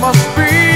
must be.